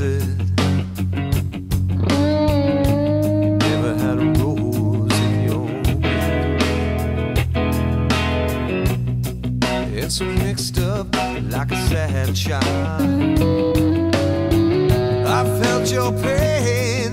roses. Never had a in your. It's mixed up like a sad child. I felt your pain.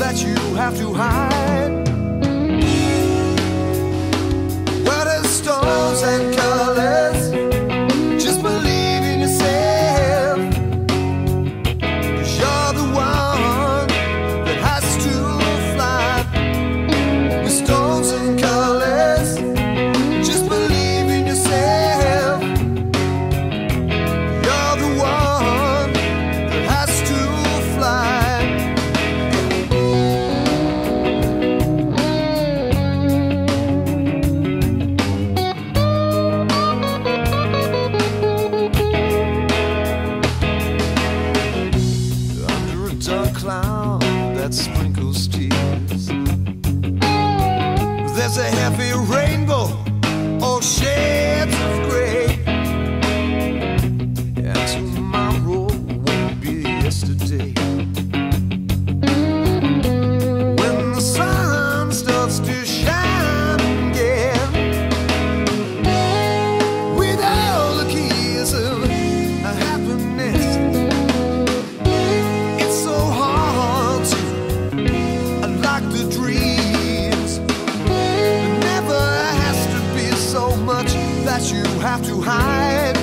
that you have to hide. Where the storms and has a heavy rain. that you have to hide.